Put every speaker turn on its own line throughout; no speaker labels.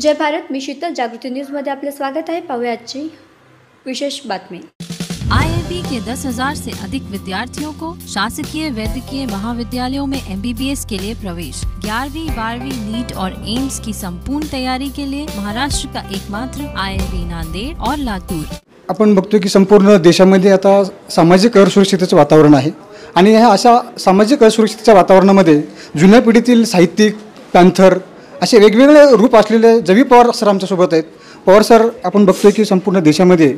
जय भारत मी शीतल. जागृती न्यूजमध्ये आपलं स्वागत आहे. पाहूया आजची विशेष बातमी.
आईआईबी के 10,000 से अधिक विद्यार्थियों को शासकीय वैद्यकीय महाविद्यालयों में एमबीबीएस के लिए प्रवेश। ग्यारहवीं बारहवीं नीट और एम्स की संपूर्ण तैयारी के लिए महाराष्ट्र का एकमात्र आईआईबी नांदेड़ और लातूर।
आपण बघतो की संपूर्ण देशामध्ये आता सामाजिक असुरक्षिततेचं वातावरण आहे आणि ह्या अशा सामाजिक असुरक्षिततेच्या वातावरणामध्ये जुन्या पिढीतील साहित्यिक पॅन्थर असे वेगवेगळे रूप असलेले जवी पवार सर आमच्यासोबत आहेत. पवार सर आपण बघतोय की संपूर्ण देशामध्ये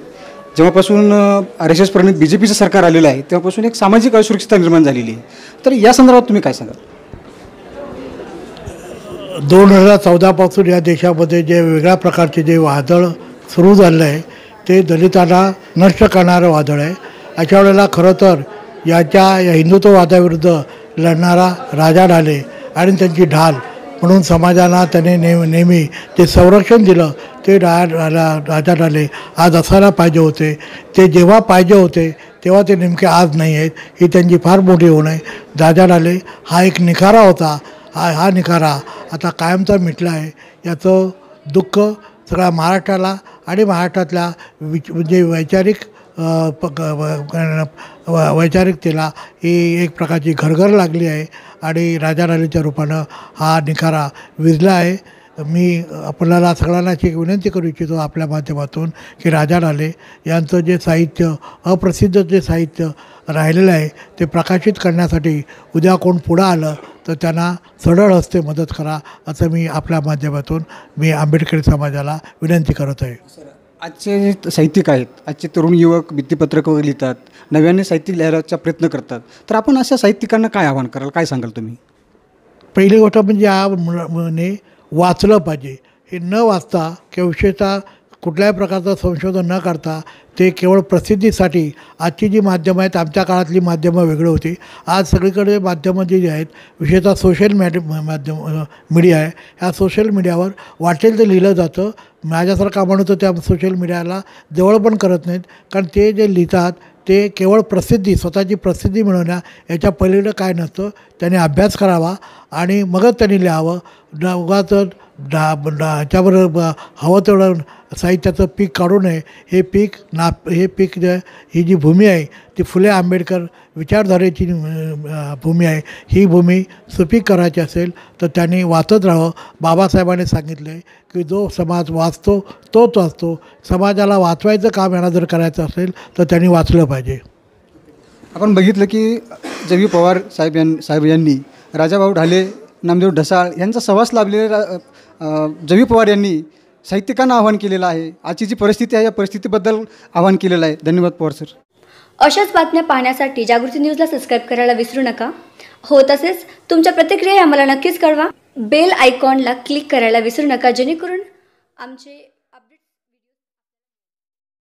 जेव्हापासून आर एस एस प्रणित बी जे पीचं सरकार आलेलं आहे तेव्हापासून एक सामाजिक असुरक्षितता निर्माण झालेली आहे. तर या संदर्भात तुम्ही काय सांगाल?
दोन हजार चौदापासून या देशामध्ये जे वेगळ्या प्रकारचे जे वादळ सुरू झालं आहे ते दलितांना नष्ट करणारं वादळ आहे. अशा वेळेला खरं तर याच्या या हिंदुत्ववादाविरुद्ध लढणारा राजा ढाले आणि त्यांची ढाल म्हणून समाजाला त्याने नेहमी नेहमी जे संरक्षण दिलं ते रा रा- राजा डाले आज असायला पाहिजे होते. ते जेव्हा पाहिजे होते तेव्हा ते नेमके आज नाही आहेत. ही त्यांची फार मोठी होणं आहे. राजा डाले हा एक निखारा होता. हा हा निखारा आता कायमचा मिटला आहे. याचं दुःख सगळ्या महाराष्ट्राला आणि महाराष्ट्रातल्या विच म्हणजे वैचारिक प व- वैचारिकतेला ही एक प्रकारची घरघर लागली आहे. आणि राजा राणीच्या रूपानं हा निखारा विजला आहे. मी आपल्याला सगळ्यांनाची एक विनंती करू इच्छितो आपल्या माध्यमातून की राजा राले यांचं जे साहित्य अप्रसिद्ध जे साहित्य राहिलेलं आहे ते प्रकाशित करण्यासाठी उद्या कोण पुढं आलं तर त्यांना सरळ हस्ते मदत करा असं मी आपल्या माध्यमातून मी आंबेडकरी समाजाला विनंती करत आहे
आजचे जे साहित्यिक आहेत आजचे तरुण युवक भित्तीपत्रक वगैरे लिहितात नव्याने साहित्यिक लिहायचा प्रयत्न करतात तर आपण अशा साहित्यिकांना काय आवाहन कराल काय सांगाल तुम्ही?
पहिली गोष्ट म्हणजे या मुलाने वाचलं पाहिजे. हे न वाचता किंवा विशेषतः कुठल्याही प्रकारचं संशोधन न करता ते केवळ प्रसिद्धीसाठी आजची जी माध्यमं आहेत आमच्या काळातली माध्यमं वेगळी होती. आज सगळीकडे माध्यमं जी आहेत विशेषतः सोशल मॅड माध्यम मीडिया आहे ह्या सोशल मीडियावर वाटेल ते लिहिलं जातं. माझ्यासारखा माणूस तर त्या सोशल मीडियाला जवळ पण करत नाहीत. कारण ते जे लिहितात ते केवळ प्रसिद्धी स्वतःची प्रसिद्धी मिळवण्या याच्या पलीकडं काय नसतं. त्याने अभ्यास करावा आणि मगच त्यांनी लिहावं. न उगाच डा डा ह्याच्यावर हवं तेवढं साहित्याचं पीक काढू नये. हे पीक ना हे पीक जे ही जी भूमी आहे ती फुले आंबेडकर विचारधारेची भूमी आहे. ही भूमी सुपीक करायची असेल तर त्यांनी वाचत राहावं. बाबासाहेबांनी सांगितलं आहे की जो समाज वाचतो तोच वाचतो समाजाला वाचवायचं काम यांना जर करायचं असेल तर त्यांनी वाचलं पाहिजे.
आपण बघितलं की जवी पवार साहेब यां साहेब यांनी राजाभाऊ ढाले नामदेव ढसाळ यांचा सहवास लाभलेले जवी पवार यांनी साहित्यिकांना आवाहन केलेलं आहे. आजची जी परिस्थिती आहे या परिस्थितीबद्दल आवाहन केलेलं आहे. धन्यवाद पवार सर.
अशाच बातम्या पाहण्यासाठी जागृती न्यूजला सबस्क्राईब करायला विसरू नका. हो तसेच तुमच्या प्रतिक्रिया आम्हाला नक्कीच कळवा. बेल आयकॉनला क्लिक करायला विसरू नका जेणेकरून आमचे